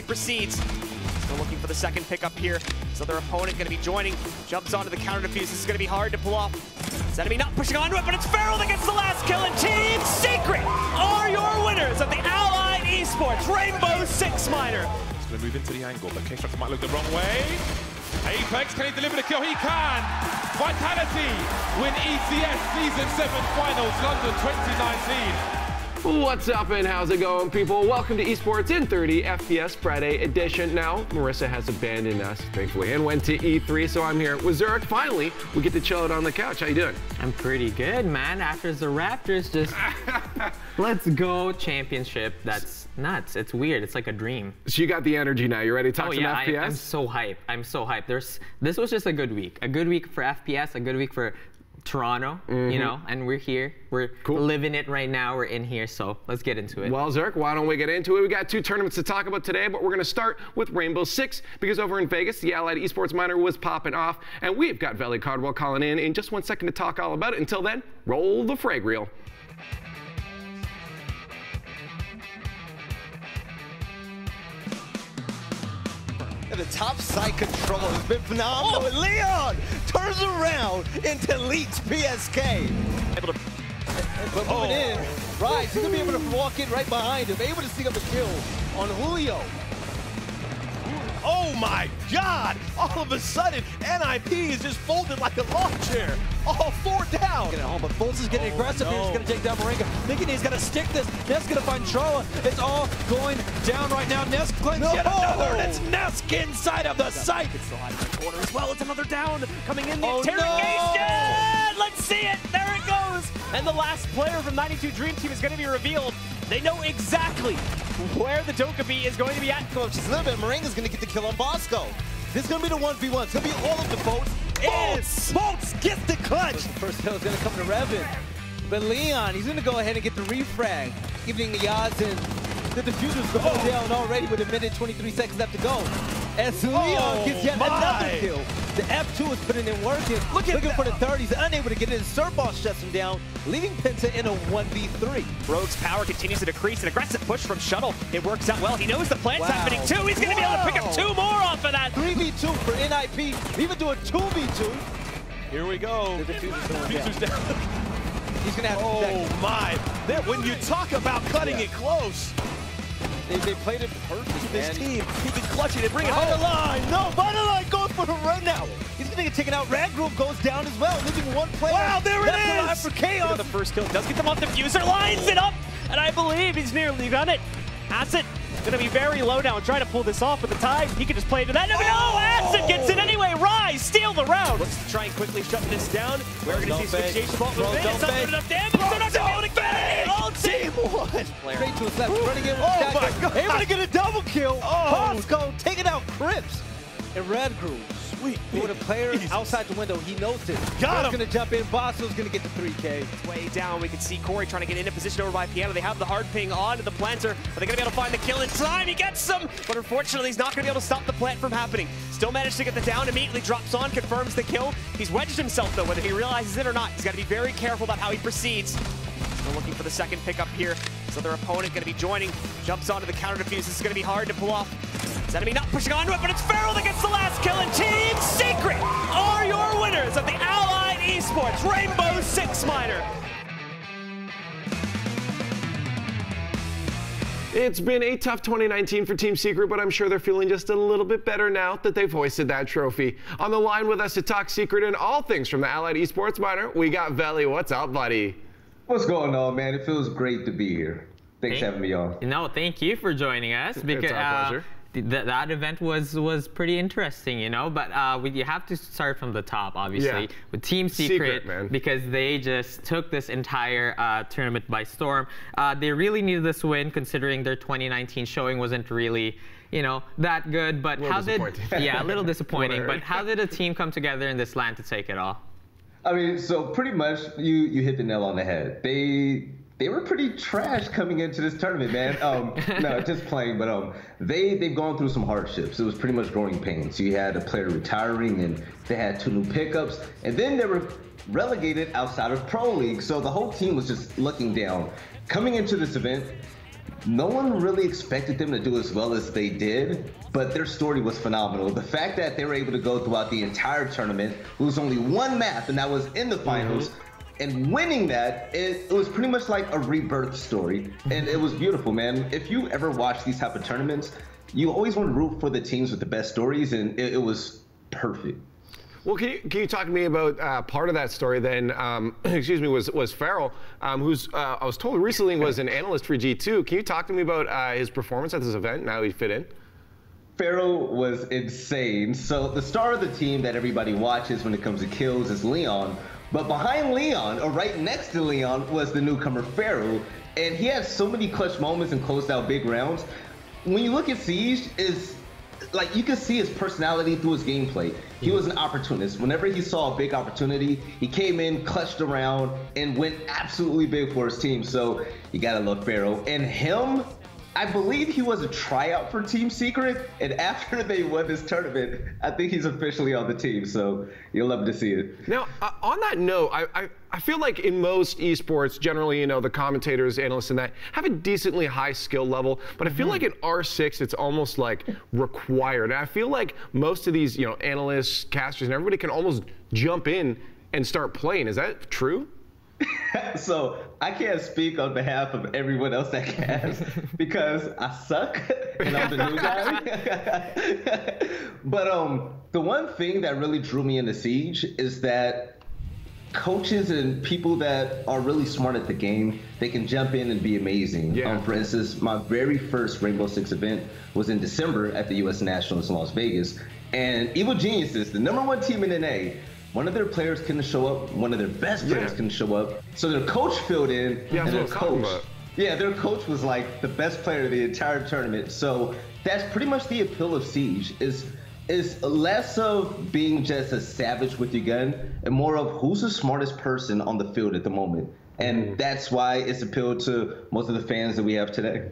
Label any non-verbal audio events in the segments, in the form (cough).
he proceeds. Still looking for the second pickup here. So their opponent going to be joining. Jumps onto the counter defuse. This is going to be hard to pull off. Zenemy not pushing onto it, but it's Ferral that gets the last kill. And Team Secret are your winners of the Allied Esports Rainbow Six Minor. He's going to move into the angle, but KSCERATO might look the wrong way. Apex, can he deliver the kill? He can! Vitality win ECS Season 7 Finals London 2019. What's up and how's it going, people? Welcome to Esports in 30 FPS Friday edition. Now, Marissa has abandoned us, thankfully, and went to E3, so I'm here with Zurich. Finally, we get to chill out on the couch. How you doing? I'm pretty good, man. After the Raptors, just (laughs) let's go championship. That's nuts. It's weird. It's like a dream. So you got the energy now. You ready to talk oh, yeah, FPS? I, I'm so hyped. I'm so hyped. There's this was just a good week. A good week for FPS. A good week for Toronto, Mm-hmm. you know, and we're here. We're Cool. living it right now. We're in here, so let's get into it. Well, Zerk, why don't we get into it? We got two tournaments to talk about today, but we're going to start with Rainbow Six because over in Vegas, the Allied Esports Minor was popping off, and we've got Velly Cardwell calling in in just one second to talk all about it. Until then, roll the frag reel. And the top side control has been phenomenal. And Leon turns around into Leaks PSK. Able to But moving oh. in, right, he's gonna be able to walk in right behind him, able to sneak up a kill on Julio. Oh my God! All of a sudden, NIP is just folded like a lawn chair. All four down. Get it home, but Bolts is getting Oh, aggressive here. He's gonna take down Moringa. Thinking he's gonna stick this. Ness gonna find Charla. It's all going down right now. Ness claims No! yet another. That's Nesk inside of the site. It's the line in the corner as well. It's another down coming in. The Oh, interrogation! Let's see it. There. And the last player from 92 Dream Team is going to be revealed. They know exactly where the Dokkaebi is going to be at. Coach, just a little bit. Moringa's gonna get the kill on Bosco. This is gonna be the 1v1. It's gonna be all of the votes. Bolts! Bolts gets the clutch. The first kill is gonna come to Revan. But Leon, he's gonna go ahead and get the refrag, giving the odds and the diffuser's going Oh. down already with a minute 23 seconds left to go. As oh Leon Oh, gets yet my. another kill. The F2 is putting in work. and Look at looking that. for the 30s, unable to get in. Surboss shuts him down, leaving Penta in a 1v3. Rogue's power continues to decrease. An aggressive push from Shuttle. It works out well. He knows the plant's Wow. happening too. He's going to be able to pick up two more off of that. 3v2 for NIP, even do a 2v2. Here we go. The diffuser's going down. Diffuser's down. He's gonna have to Oh my! There, when you talk about cutting it close, They, they played it perfect, this team, he can clutch it and bring it Bottom home. line, no, bottom line goes for the run now. He's gonna get taken out. Rad Group goes down as well, leaving one player. Wow, there it alive is! for Chaos. the first kill. Does get them off the fuser. Lines it up. And I believe he's nearly done it. Acid going to be very low now and try to pull this off with the time. He could just play into that. No, no, Acid gets it anyway. Rise, steal the round. Let's try and quickly shut this down. We're going to see Don't fake. Asphyxiation Bolt Bro, move in. don't It's not enough damage. They're not going to be able to get it. All team. one. Straight to his left. Running in with oh my God. Able to get a double kill. Oh. Bosco taking out Crips. And Red Group. Sweet. With a player Jesus. outside the window, he knows it. Got Red's him. gonna jump in. Bosco's gonna get the 3K. It's Way down, we can see Corey trying to get into position over by Piano. They have the hard ping onto the planter. Are they going to be able to find the kill in time? He gets some, but unfortunately, he's not going to be able to stop the plant from happening. Still managed to get the down, immediately drops on, confirms the kill. He's wedged himself, though, whether he realizes it or not. He's got to be very careful about how he proceeds. Still looking for the second pickup here. So their opponent going to be joining. Jumps onto the counter defuse. This is going to be hard to pull off. Zenemy not pushing onto it, but it's Ferral that gets the last kill. And Team Secret are your winners of the Allied Esports Rainbow Six Minor. It's been a tough 2019 for Team Secret, but I'm sure they're feeling just a little bit better now that they've hoisted that trophy. On the line with us to talk Secret and all things from the Allied Esports Minor, we got Velly. What's up, buddy? What's going on, man? It feels great to be here. Thanks for having me on. No, thank you for joining us. Because our uh, pleasure. th- th- that event was was pretty interesting, you know. But uh, we, you have to start from the top, obviously, Yeah. with Team Secret, Secret, man. because they just took this entire uh, tournament by storm. Uh, they really needed this win, considering their 2019 showing wasn't really. You know that good, but how did disappointing. yeah, a little (laughs) disappointing. But how did a team come together in this land to take it all? I mean, so pretty much you you hit the nail on the head. They they were pretty trash coming into this tournament, man. Um, (laughs) no, just playing, but um, they they've gone through some hardships. It was pretty much growing pains. You had a player retiring, and they had two new pickups, and then they were relegated outside of Pro League. So the whole team was just looking down. Coming into this event, no one really expected them to do as well as they did, but their story was phenomenal. The fact that they were able to go throughout the entire tournament, lose only one map, and that was in the finals, mm-hmm. and winning that, it, it, was pretty much like a rebirth story, and it was beautiful, man. If you ever watch these type of tournaments, you always want to root for the teams with the best stories, and it, it was perfect. Well, can you, can you talk to me about uh, part of that story then? Um, (clears throat) excuse me, was was Ferral, um, who's uh, I was told recently was an analyst for G2. Can you talk to me about uh, his performance at this event? and how he fit in. Ferral was insane. So the star of the team that everybody watches when it comes to kills is Leon. But behind Leon, or right next to Leon, was the newcomer Ferral. And he had so many clutch moments and closed out big rounds. When you look at Siege, is like you can see his personality through his gameplay. He was an opportunist. Whenever he saw a big opportunity, he came in, clutched around, and went absolutely big for his team. So you gotta love Ferral. And him I believe he was a tryout for Team Secret, and (laughs) after they won this tournament, I think he's officially on the team. So you'll love to see it. Now, uh, on that note, I, I, I feel like in most esports, generally, you know, the commentators, analysts, and that have a decently high skill level, but I feel mm-hmm. like in R6, it's almost like required. And I feel like most of these, you know, analysts, casters, and everybody can almost jump in and start playing. Is that true? (laughs) so I can't speak on behalf of everyone else that can (laughs) because I suck and I'm the new guy. (laughs) but um, the one thing that really drew me into Siege is that coaches and people that are really smart at the game, they can jump in and be amazing. Yeah. Um, for instance, my very first Rainbow Six event was in December at the U.S. Nationals in Las Vegas, and Evil Geniuses, the number one team in NA, one of their players couldn't show up, one of their best players yeah. couldn't show up. So their coach filled in, yeah, and their coach, yeah, their coach was like the best player of the entire tournament. So that's pretty much the appeal of Siege is is less of being just a savage with your gun and more of who's the smartest person on the field at the moment. And mm. that's why it's appealed to most of the fans that we have today.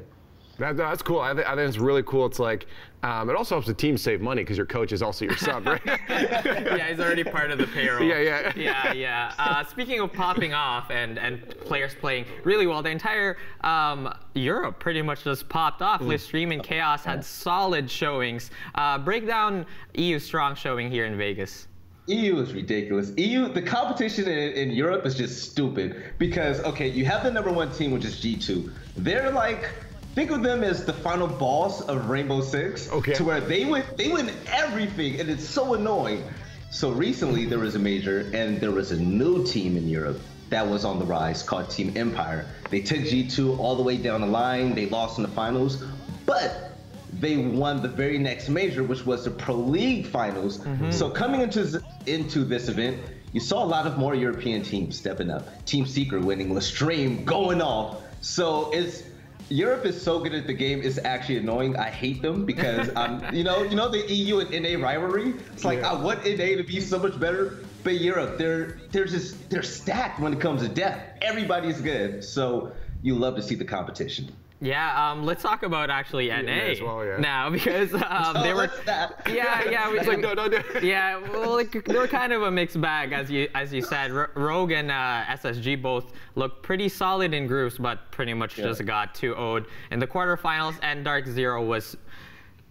That, that's cool. I, th- I, think it's really cool. It's like um, it also helps the team save money because your coach is also your sub, right? (laughs) yeah, he's already part of the payroll. Yeah, yeah, (laughs) yeah, yeah. Uh, speaking of popping off and and players playing really well, the entire um, Europe pretty much just popped off. Mm. Stream and Chaos had solid showings. Uh, break down EU strong showing here in Vegas. EU is ridiculous. EU, the competition in, in Europe is just stupid because okay, you have the number one team, which is G2. They're like think of them as the final boss of Rainbow Six. Okay. To where they win, they win everything, and it's so annoying. So recently there was a major, and there was a new team in Europe that was on the rise called Team Empire. They took G2 all the way down the line. They lost in the finals, but they won the very next major, which was the Pro League finals. Mm-hmm. So coming into into this event, you saw a lot of more European teams stepping up. Team Secret winning, LeStream going off. So it's Europe is so good at the game. It's actually annoying. I hate them because (laughs) um, you know, you know the EU and NA rivalry. It's like yeah. I want NA to be so much better, but Europe, they're they're just they're stacked when it comes to depth. Everybody's good, so you love to see the competition. Yeah, um, let's talk about actually NA as well, yeah. now (laughs) because um, (laughs) they were. Yeah, yeah, we, (laughs) like, no, no, no. Yeah, well, like, they were kind of a mixed bag as you as you said. R- Rogue and uh, SSG both looked pretty solid in groups, but pretty much yeah. just got 2-0'd in the quarterfinals. And Dark Zero was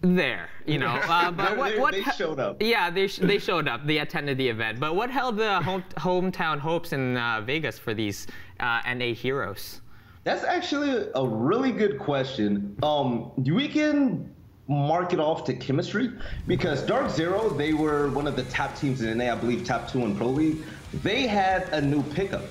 there, you know. Uh, but what, what they showed up. Yeah, they sh- they showed up. They attended the event. But what held the home- hometown hopes in uh, Vegas for these uh, NA heroes? That's actually a really good question. Um, we can mark it off to chemistry because Dark Zero, they were one of the top teams in NA, I believe top two in Pro League. They had a new pickup,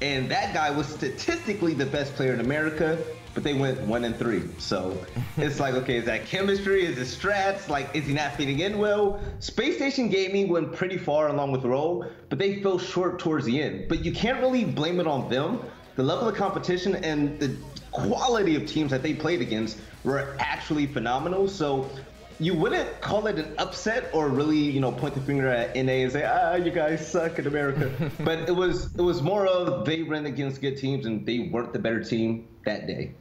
and that guy was statistically the best player in America, but they went one and three. So (laughs) it's like, okay, is that chemistry? Is it strats? Like, is he not fitting in well? Space Station Gaming went pretty far along with Roll, but they fell short towards the end. But you can't really blame it on them the level of competition and the quality of teams that they played against were actually phenomenal. So you wouldn't call it an upset or really, you know, point the finger at NA and say, ah, you guys suck in America. (laughs) but it was it was more of they ran against good teams and they weren't the better team that day.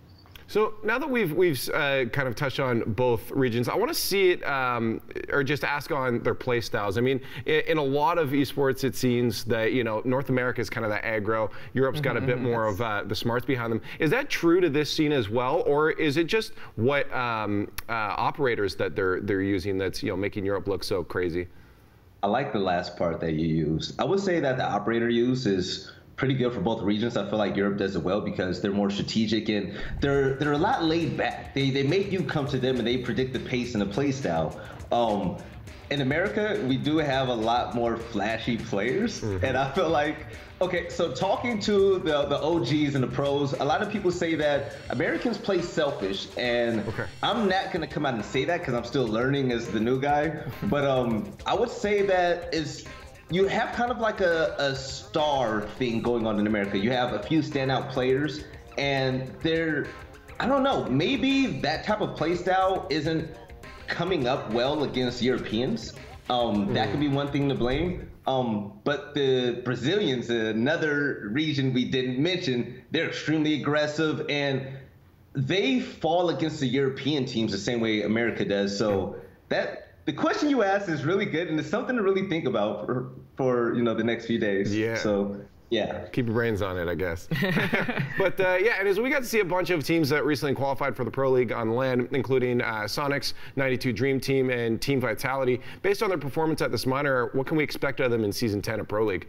So now that we've we've uh, kind of touched on both regions, I want to see it um, or just ask on their play styles. I mean, in, in, a lot of esports, it seems that you know North America is kind of the aggro. Europe's got mm-hmm, a bit mm-hmm. more of uh, the smarts behind them. Is that true to this scene as well, or is it just what um, uh, operators that they're they're using that's you know making Europe look so crazy? I like the last part that you used. I would say that the operator use is pretty good for both regions. I feel like Europe does it well because they're more strategic and they're they're a lot laid back. They they make you come to them and they predict the pace and the play style. Um, in America, we do have a lot more flashy players, mm-hmm. and I feel like okay. So talking to the the OGs and the pros, a lot of people say that Americans play selfish, and okay. I'm not gonna come out and say that because I'm still learning as the new guy. (laughs) but um, I would say that is you have kind of like a, a star thing going on in America. You have a few standout players, and they're, I don't know, maybe that type of playstyle isn't coming up well against Europeans. Um, mm. That could be one thing to blame. Um, but the Brazilians, another region we didn't mention, they're extremely aggressive and they fall against the European teams the same way America does. So that the question you asked is really good, and it's something to really think about for, for you know the next few days. Yeah. So yeah. Keep your brains on it, I guess. (laughs) (laughs) but uh, yeah, and as we got to see a bunch of teams that recently qualified for the Pro League on land, including uh, Soniqs 92 Dream Team and Team Vitality. Based on their performance at this minor, what can we expect of them in Season 10 of Pro League?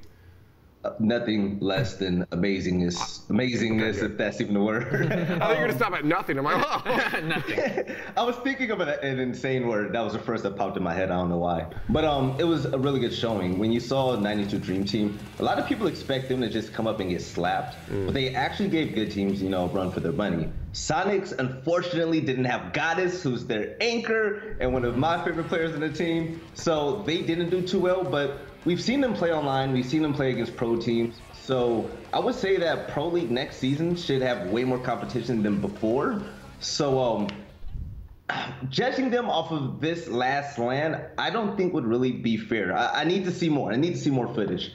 Nothing less than amazingness. Amazingness, if that's even a word. (laughs) I thought you were gonna stop at nothing. I'm like, oh, (laughs) nothing. (laughs) I was thinking of an, an, insane word. That was the first that popped in my head. I don't know why, but um, it was a really good showing. When you saw 92 Dream Team, a lot of people expect them to just come up and get slapped, mm. but they actually gave good teams, you know, a run for their money. Soniqs unfortunately didn't have Goddess, who's their anchor and one of my favorite players in the team, so they didn't do too well. But we've seen them play online. We've seen them play against pro teams. So I would say that Pro League next season should have way more competition than before. So um, (sighs) judging them off of this last LAN, I don't think would really be fair. I, I need to see more. I need to see more footage.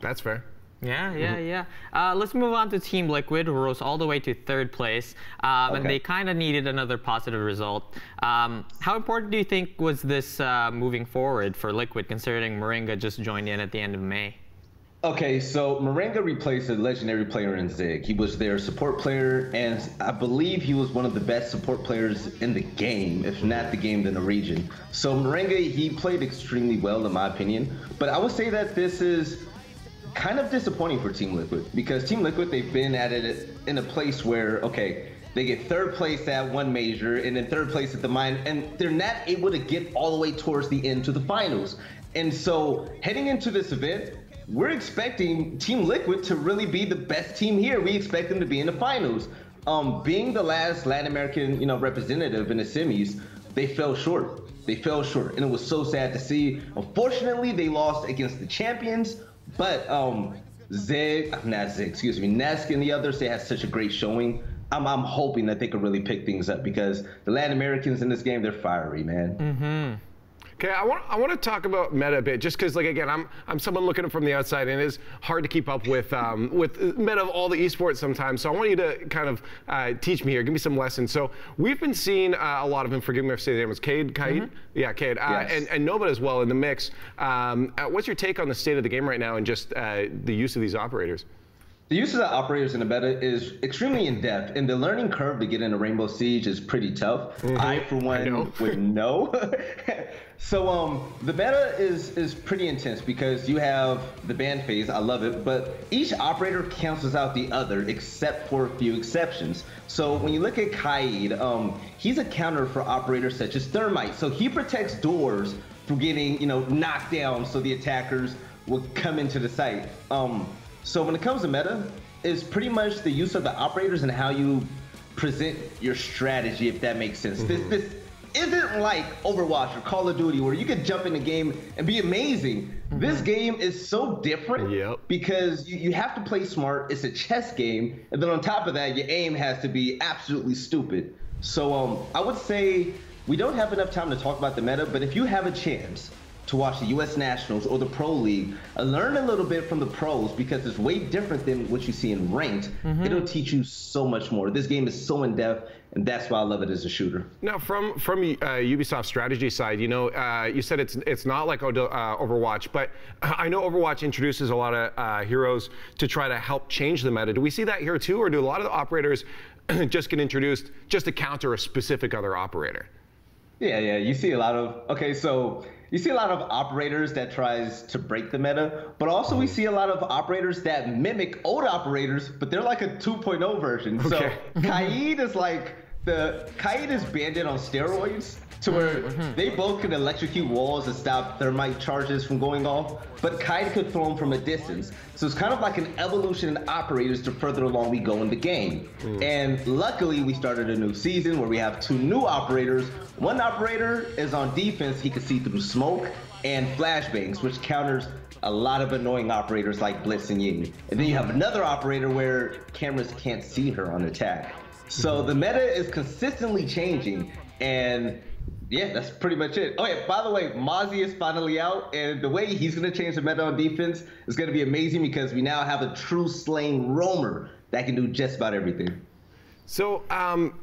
That's fair. Yeah, yeah, mm-hmm. yeah. Uh, let's move on to Team Liquid, who rose all the way to third place, um, okay. and they kind of needed another positive result. Um, how important do you think was this uh, moving forward for Liquid, considering Moringa just joined in at the end of May? Okay, so Moringa replaced a legendary player in Zig. He was their support player, and I believe he was one of the best support players in the game, if not the game, then the region. So Moringa, he played extremely well, in my opinion. But I would say that this is kind of disappointing for Team Liquid because Team Liquid they've been at it in a place where okay they get third place at one major and then third place at the mine and they're not able to get all the way towards the end to the finals. And so heading into this event we're expecting Team Liquid to really be the best team here. We expect them to be in the finals. Um, being the last Latin American you know representative in the semis they fell short. They fell short and it was so sad to see. Unfortunately they lost against the champions but um, Zig, not Zig, excuse me, Nesk and the others, they had such a great showing. I'm, I'm hoping that they could really pick things up because the Latin Americans in this game, they're fiery, man. Mm-hmm. Okay, I want I want to talk about meta a bit, just because like again, I'm I'm someone looking at from the outside, and it is hard to keep up with um, with meta of all the esports sometimes. So I want you to kind of uh, teach me here, give me some lessons. So we've been seeing uh, a lot of them. Forgive me if I say the name was Cade, Kaid, mm-hmm. yeah, Cade, uh, yes. and and Nova as well in the mix. Um, uh, what's your take on the state of the game right now and just uh, the use of these operators? The use of the operators in the beta is extremely in depth, and the learning curve to get into Rainbow Siege is pretty tough. Mm-hmm. I, for one, I (laughs) would know. (laughs) so, um, the beta is is pretty intense because you have the ban phase. I love it, but each operator cancels out the other, except for a few exceptions. So, when you look at Kaid, um, he's a counter for operators such as Thermite. So he protects doors from getting, you know, knocked down, so the attackers will come into the site. Um, so when it comes to meta, it's pretty much the use of the operators and how you present your strategy, if that makes sense. Mm-hmm. This, this isn't like Overwatch or Call of Duty where you can jump in the game and be amazing. Mm-hmm. This game is so different yep. because you, you have to play smart. It's a chess game, and then on top of that, your aim has to be absolutely stupid. So um, I would say we don't have enough time to talk about the meta, but if you have a chance, to watch the U.S. Nationals or the Pro League, and learn a little bit from the pros because it's way different than what you see in ranked. Mm-hmm. It'll teach you so much more. This game is so in depth, and that's why I love it as a shooter. Now, from from uh, Ubisoft strategy side, you know, uh, you said it's it's not like uh, Overwatch, but (laughs) I know Overwatch introduces a lot of uh, heroes to try to help change the meta. Do we see that here too, or do a lot of the operators (clears throat) just get introduced just to counter a specific other operator? Yeah, yeah. You see a lot of okay, so you see a lot of operators that tries to break the meta, but also we see a lot of operators that mimic old operators, but they're like a 2.0 version. Okay. So (laughs) Kaid is like the Kaid is Bandit on steroids to where mm-hmm. they both can electrocute walls and stop thermite charges from going off, but Kaid could throw them from a distance. So it's kind of like an evolution in operators to further along we go in the game. Mm. And luckily, we started a new season where we have two new operators. One operator is on defense, he can see through smoke and flashbangs, which counters a lot of annoying operators like Blitz and Ying. And then you have another operator where cameras can't see her on attack. So the meta is consistently changing, and yeah, that's pretty much it. Oh yeah, by the way, Mozzie is finally out, and the way he's gonna change the meta on defense is gonna be amazing because we now have a true slaying roamer that can do just about everything. So, um,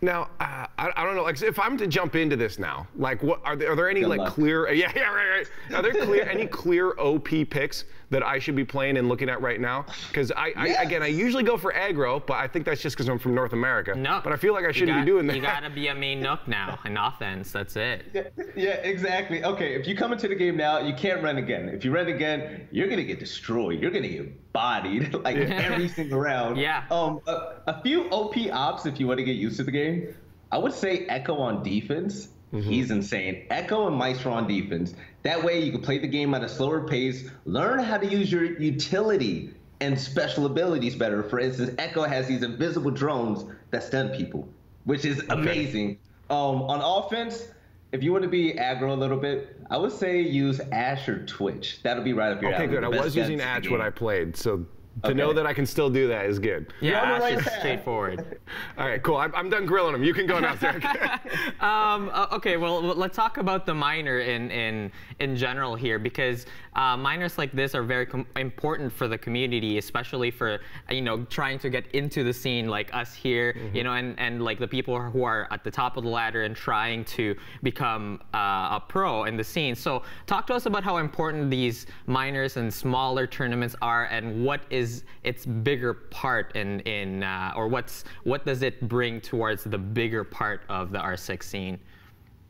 now, uh, I, I, don't know. Like, if I'm to jump into this now, like, what are there? Are there any Good like luck. clear? (laughs) Yeah, yeah, right, right. Are there clear any clear OP picks that I should be playing and looking at right now? Because I, yes. I, again, I usually go for aggro, but I think that's just because I'm from North America. No, but I feel like I shouldn't got, be doing that. You (laughs) gotta be a main nook now in offense. That's it. Yeah, yeah, exactly. Okay, if you come into the game now, you can't run again. If you run again, you're gonna get destroyed. You're gonna get bodied (laughs) like every single round. (laughs) Yeah. Um, a, a few OP ops if you want to get used to the game. I would say Echo on defense. Mm-hmm. He's insane. Echo and Maestro on defense. That way you can play the game at a slower pace, learn how to use your utility and special abilities better. For instance, Echo has these invisible drones that stun people, which is okay. amazing. Um, on offense, if you want to be aggro a little bit, I would say use Ash or Twitch. That'll be right up your okay, alley. Okay, good. I was using Ash when I played, so to okay. know that I can still do that is good. Yeah, right straightforward. (laughs) All right, cool. I'm, I'm, done grilling him. You can go now, Zach. (laughs) um, uh, okay, well, let's talk about the minor in in in general here because uh, minors like this are very important for the community, especially for you know trying to get into the scene like us here, mm -hmm. you know, and and like the people who are at the top of the ladder and trying to become uh, a pro in the scene. So talk to us about how important these minors and smaller tournaments are, and what is is its bigger part in in uh, or what's what does it bring towards the bigger part of the R6 scene?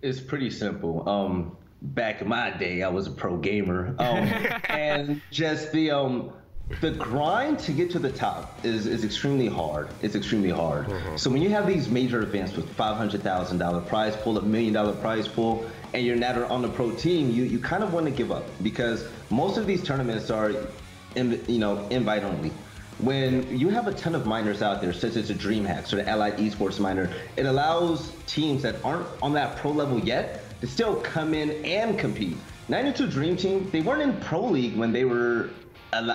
It's pretty simple. Um, back in my day, I was a pro gamer, (laughs) um, and just the um, the grind to get to the top is, is extremely hard. It's extremely hard. Mm-hmm. So when you have these major events with five hundred thousand dollar prize pool, a million dollar prize pool, and you're not on the pro team, you you kind of want to give up because most of these tournaments are in, you know, invite only. When you have a ton of minors out there, such as the DreamHacks or the Allied Esports minor, it allows teams that aren't on that pro level yet to still come in and compete. 92 Dream Team, they weren't in Pro League when they were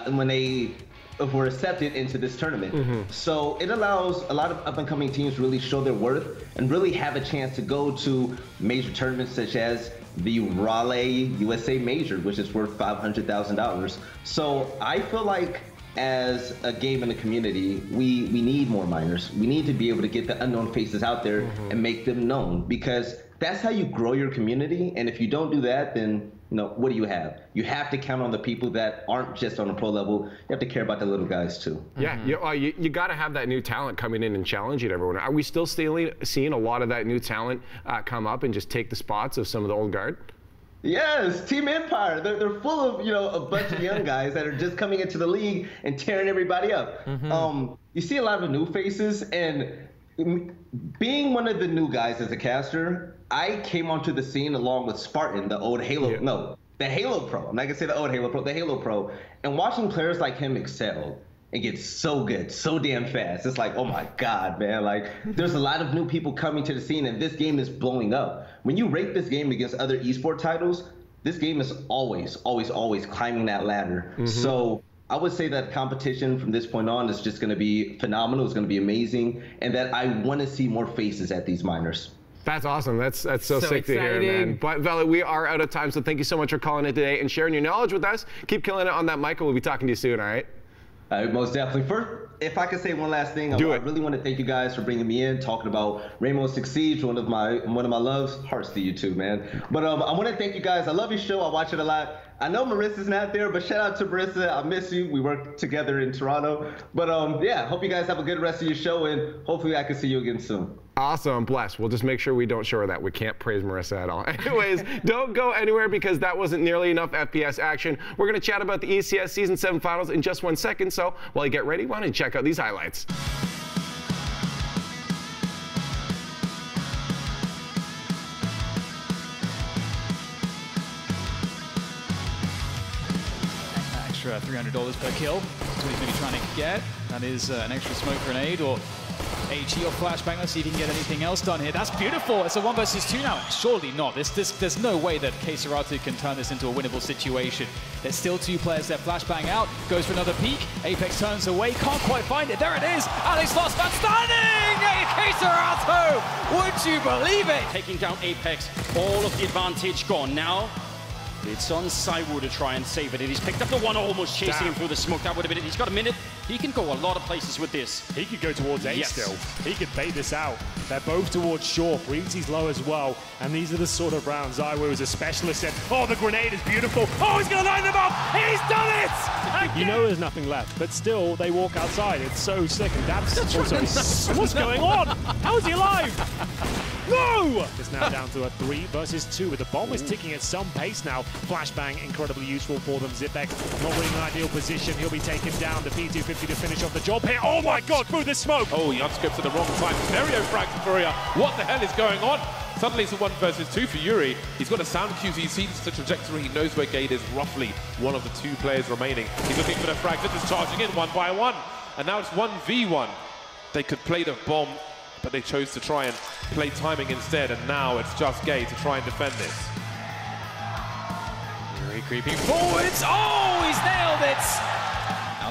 when they were accepted into this tournament. Mm-hmm. So it allows a lot of up and coming teams to really show their worth and really have a chance to go to major tournaments such as the Raleigh USA Major, which is worth $500,000. So I feel like as a game in the community, we, we need more minors. We need to be able to get the unknown faces out there mm-hmm. and make them known because that's how you grow your community. And if you don't do that, then you know, what do you have? You have to count on the people that aren't just on a pro level. You have to care about the little guys too. Yeah, mm-hmm. you, uh, you, you got to have that new talent coming in and challenging everyone. Are we still stealing, seeing a lot of that new talent uh, come up and just take the spots of some of the old guard? Yes, Team Empire. They're, they're full of, you know, a bunch of young guys that are just coming into the league and tearing everybody up. Mm-hmm. Um, you see a lot of new faces, and being one of the new guys as a caster, I came onto the scene along with Spartan, the old Halo. Yeah. No, the Halo Pro. I'm not gonna say the old Halo Pro, the Halo Pro. And watching players like him excel and get so good, so damn fast. It's like, oh my god, man! Like, there's a lot of new people coming to the scene, and this game is blowing up. When you rate this game against other esport titles, this game is always, always, always climbing that ladder. Mm-hmm. So I would say that competition from this point on is just going to be phenomenal. It's going to be amazing, and that I want to see more faces at these minors. That's awesome. That's that's so, so sick exciting. to hear, man. But Velly, we are out of time, so thank you so much for calling it today and sharing your knowledge with us. Keep killing it on that mic, and we'll be talking to you soon. All right. Uh, most definitely. First, if I could say one last thing, Do I, it. I really want to thank you guys for bringing me in, talking about Rainbow Six Siege, one of my one of my loves. Hearts to you too, man. But um, I want to thank you guys. I love your show. I watch it a lot. I know Marissa's not there, but shout out to Marissa. I miss you. We work together in Toronto. But um, yeah, hope you guys have a good rest of your show, and hopefully I can see you again soon. Awesome, bless. We'll just make sure we don't show her that. We can't praise Marissa at all. (laughs) Anyways, don't go anywhere because that wasn't nearly enough FPS action. We're going to chat about the ECS Season 7 Finals in just one second, so while you get ready, why don't you check out these highlights. Extra $300 per kill. That's what he's going to be trying to get. That is uh, an extra smoke grenade or HE or flashbang. Let's see if he can get anything else done here. That's beautiful. It's a one versus two now. Surely not. This, this, there's no way that KSCERATO can turn this into a winnable situation. There's still two players there. Flashbang out. Goes for another peek. Apex turns away. Can't quite find it. There it is. Alex lost Flossman standing! KSCERATO! Would you believe it? Taking down Apex. All of the advantage gone. Now it's on ZywOo to try and save it. And he's picked up the one almost chasing Damn. him through the smoke. That would have been it. He's got a minute. He can go a lot of places with this. He could go towards A yes. still. He could bait this out. They're both towards short. Breezy's low as well. And these are the sort of rounds ZywOo is a specialist in. Oh, the grenade is beautiful. Oh, he's going to line them up. He's done it! (laughs) Again. You know there's nothing left, but still they walk outside. It's so sick. And Dabs also, (laughs) what's going on? (laughs) How is he alive? No! It's now down to a three versus two with the bomb is ticking at some pace now. Flashbang, incredibly useful for them. Xyp9x not really in an ideal position. He'll be taken down. The P250 to finish off the job here. Oh my god, through the smoke! Oh, he unscopes at the wrong time. Stereo frags Furia. What the hell is going on? Suddenly it's a one versus two for yuurih. He's got a sound cue, so he sees the trajectory. He knows where Gade is roughly one of the two players remaining. He's looking for the frag. This is charging in one by one. And now it's 1v1. They could play the bomb but they chose to try and play timing instead, and now it's just Gay to try and defend this. Creeping forwards. Oh, he's nailed it!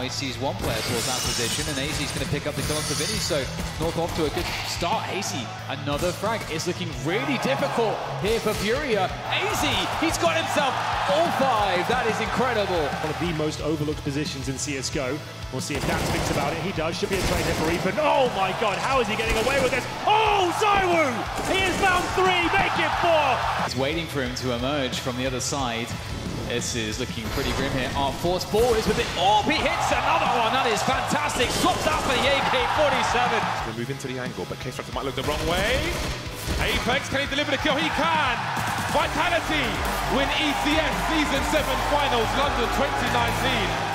He sees one player towards that position, and AZ's going to pick up the kill onto VINI, so North off to a good start. AZ, another frag. It's looking really difficult here for Furia. AZ, he's got himself all five. That is incredible. One of the most overlooked positions in CSGO. We'll see if Dax thinks about it. He does. Should be a trade here for Ethan. Oh my god, how is he getting away with this? Oh, ZywOo! He has found three, make it four! He's waiting for him to emerge from the other side. This is looking pretty grim here. Our force forwards with it. Oh, he hits another one. That is fantastic. Swaps out for the AK-47. We'll move into the angle, but KSCERATO might look the wrong way. Apex, can he deliver the kill? He can! Vitality win ECS Season 7 Finals London 2019.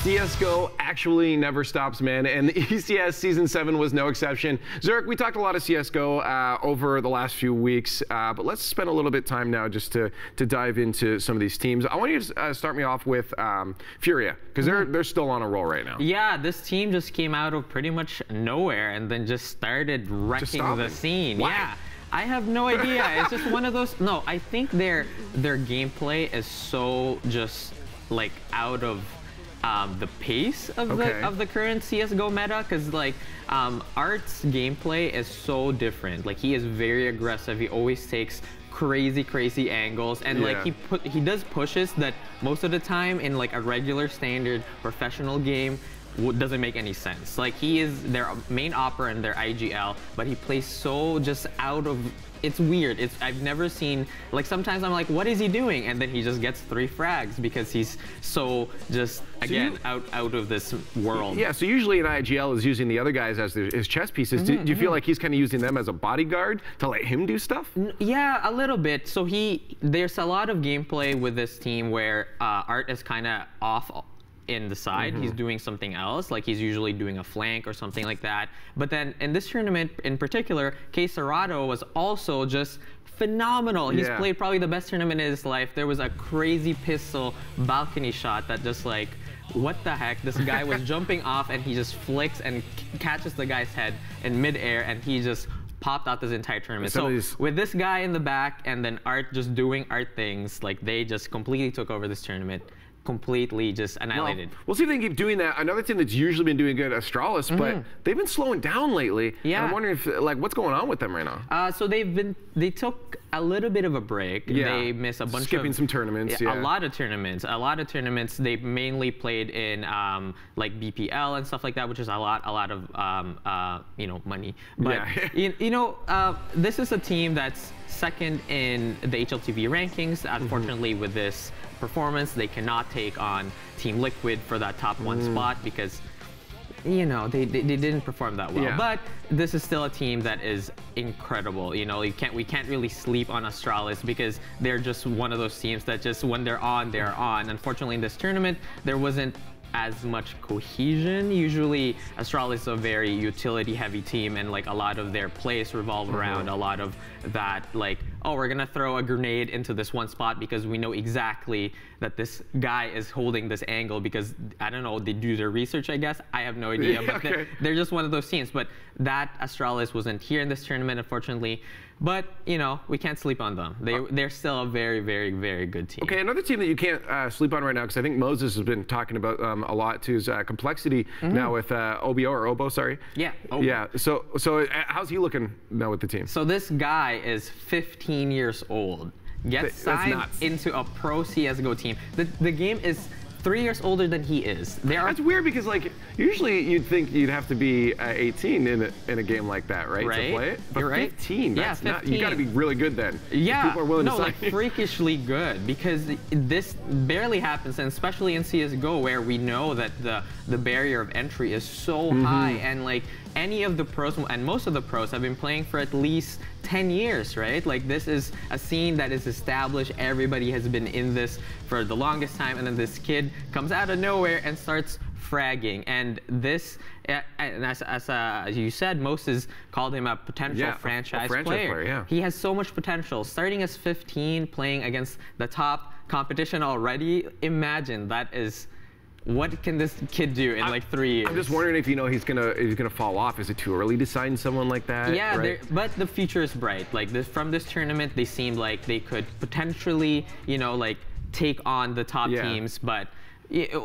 CSGO actually never stops, man, and (laughs) the ECS Season 7 was no exception. Zerk, we talked a lot of CSGO uh, over the last few weeks, uh, but let's spend a little bit of time now just to, to dive into some of these teams. I want you to uh, start me off with um, Furia, because they're, mm-hmm. they're still on a roll right now. Yeah, this team just came out of pretty much nowhere and then just started wrecking just the scene. Why? Yeah. I have no (laughs) idea. it's just one of those. No, I think their their gameplay is so just like out of um, the pace of okay. the of the current CS:GO meta because like um, Art's gameplay is so different. Like he is very aggressive. He always takes crazy crazy angles and yeah. like he put he does pushes that most of the time in like a regular standard professional game doesn't make any sense. Like he is their main opera and their IGL, but he plays so just out of it's weird. It's I've never seen like sometimes I'm like, what is he doing? And then he just gets three frags because he's so just again so you, out out of this world. Yeah. So usually an IGL is using the other guys as their, his chess pieces. Mm -hmm, do, do, you mm -hmm. feel like he's kind of using them as a bodyguard to let him do stuff? Yeah, a little bit. So he there's a lot of gameplay with this team where uh, Art is kind of off in the side. Mm-hmm. He's doing something else, like he's usually doing a flank or something like that. But then in this tournament in particular, KSCERATO was also just phenomenal. He's yeah. played probably the best tournament in his life. There was a crazy pistol balcony shot that just like, what the heck? This guy was (laughs) jumping off and he just flicks and catches the guy's head in midair and he just popped out this entire tournament. so with this guy in the back and then Art just doing Art things, like they just completely took over this tournament completely just annihilated. Well, we'll see if they can keep doing that. Another team that's usually been doing good, Astralis, mm -hmm. but mm-hmm. they've been slowing down lately. Yeah. I'm wondering if like what's going on with them right now. Uh, so they've been they took a little bit of a break. Yeah. They miss a bunch skipping of, some tournaments. Yeah, yeah, a lot of tournaments. A lot of tournaments. They mainly played in um, like BPL and stuff like that, which is a lot a lot of um, uh, you know money. But yeah. (laughs) you, you, know uh, this is a team that's second in the HLTV rankings. Mm-hmm. Unfortunately, mm -hmm. with this performance, they cannot take on Team Liquid for that top one mm. spot because you know they, they, they, didn't perform that well yeah. but this is still a team that is incredible you know you can't we can't really sleep on astralis because they're just one of those teams that just when they're on they're on unfortunately in this tournament there wasn't as much cohesion. Usually, Astralis is a very utility-heavy team, and like a lot of their plays revolve mm -hmm. around a lot of that, like, oh, we're gonna throw a grenade into this one spot because we know exactly that this guy is holding this angle because I don't know, they do their research, I guess. I have no idea, (laughs) but okay. they're, they're just one of those teams. But that Astralis wasn't here in this tournament, unfortunately. But you know, we can't sleep on them. They they're still a very very very good team. Okay, another team that you can't uh, sleep on right now because I think Moses has been talking about um, a lot too is uh, complexity mm now with uh, OBO or Obo, sorry. Yeah. Obo. Yeah. So so uh, how's he looking now with the team? So this guy is 15 years old. Gets signed into a pro CS:GO team. The the game is three years older than he is. They are. That's weird because like usually you'd think you'd have to be uh, 18 in a, in a game like that, right? Right. To play it. But You're 15. Yeah, 15. Not, you got to be really good then. Yeah. People are willing no, to sign. like freakishly good because this barely happens, and especially in CS:GO where we know that the the barrier of entry is so mm -hmm. high, and like any of the pros, and most of the pros have been playing for at least 10 years, right? Like this is a scene that is established. Everybody has been in this for the longest time. And then this kid comes out of nowhere and starts fragging. And this, and as, as, uh, as you said, Moses called him a potential yeah, franchise, a franchise player. player yeah. He has so much potential. Starting as 15, playing against the top competition already, imagine that is what can this kid do in I, like three years? I'm just wondering if you know he's gonna he's gonna fall off. Is it too early to sign someone like that? Yeah, right? but the future is bright. Like this, from this tournament, they seem like they could potentially, you know, like take on the top yeah. teams, but.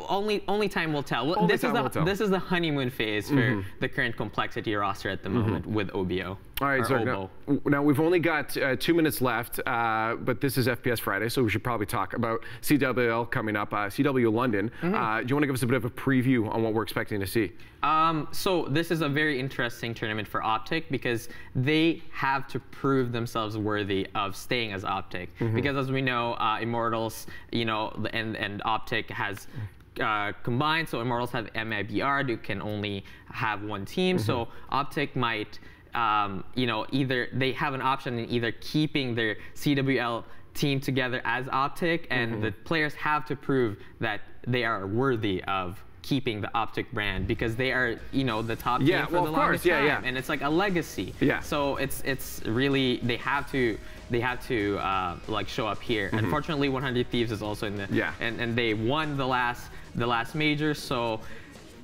only only time will tell. This is the tell. this is the honeymoon phase for mm -hmm. the current complexity roster at the moment mm -hmm. with OBO. All right, so now, now, we've only got uh, two minutes left, uh, but this is FPS Friday, so we should probably talk about CWL coming up, uh, CW London. Mm -hmm. do you want to give us a bit of a preview on what we're expecting to see? Um, so this is a very interesting tournament for Optic because they have to prove themselves worthy of staying as Optic. Mm -hmm. Because as we know, uh, Immortals, you know, and, and Optic has uh, combined. So Immortals have MIBR, you can only have one team. Mm -hmm. So Optic might um, you know, either they have an option in either keeping their CWL team together as Optic, and mm -hmm. the players have to prove that they are worthy of keeping the Optic brand because they are, you know, the top yeah, team for well, the longest course. time, yeah. and it's like a legacy. Yeah. So it's it's really they have to they have to uh, like show up here. Mm -hmm. Unfortunately, 100 Thieves is also in the yeah, and and they won the last the last major, so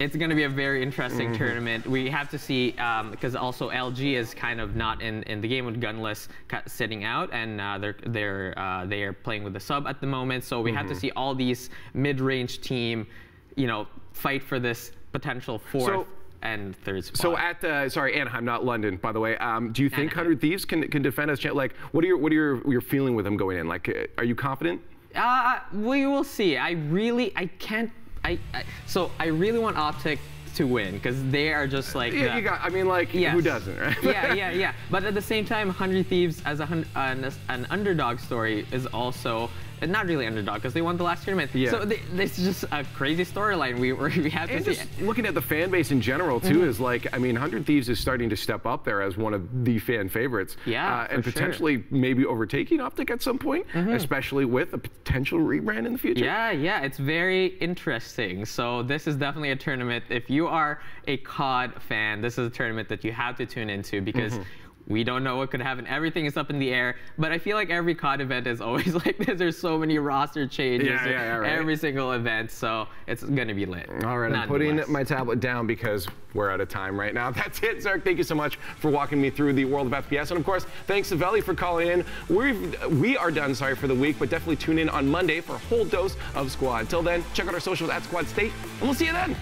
it's going to be a very interesting mm -hmm. tournament. We have to see because um, also LG is kind of not in, in the game with Gunless sitting out, and uh, they're they're uh, they are playing with the sub at the moment. So we mm -hmm. have to mm-hmm. see all these mid-range team, you know, fight for this potential fourth. So and third spot. So at uh, sorry Anaheim, not London, by the way. Um, do you think Hundred Thieves can can defend us? Like, what are your what are your your feeling with them going in? Like, uh, are you confident? Uh, we will see. I really I can't I, I so I really want Optic to win because they are just uh, like yeah, the, you got. I mean, like yes. who doesn't, right? yeah, yeah, (laughs) yeah. But at the same time, Hundred Thieves as a an, an underdog story is also not really underdog because they won the last tournament. Yeah. So this is just a crazy storyline we we have and to see. looking at the fan base in general too mm -hmm. is like I mean, Hundred Thieves is starting to step up there as one of the fan favorites. Yeah, uh, and potentially sure. maybe overtaking Optic at some point, mm -hmm. especially with a potential rebrand in the future. Yeah, yeah, it's very interesting. So this is definitely a tournament. If you are a COD fan, this is a tournament that you have to tune into because. Mm -hmm We don't know what could happen. Everything is up in the air. But I feel like every COD event is always (laughs) like this. There's so many roster changes Yeah, yeah, yeah, right. every single event. So it's going to be lit. All right, I'm putting my tablet down because we're out of time right now. (laughs) That's it, Zark. Thank you so much for walking me through the world of FPS. And of course, thanks to Velly for calling in. We've, we are done, sorry, for the week, but definitely tune in on Monday for a whole dose of Squad. Till then, check out our socials at Squad State, and we'll see you then.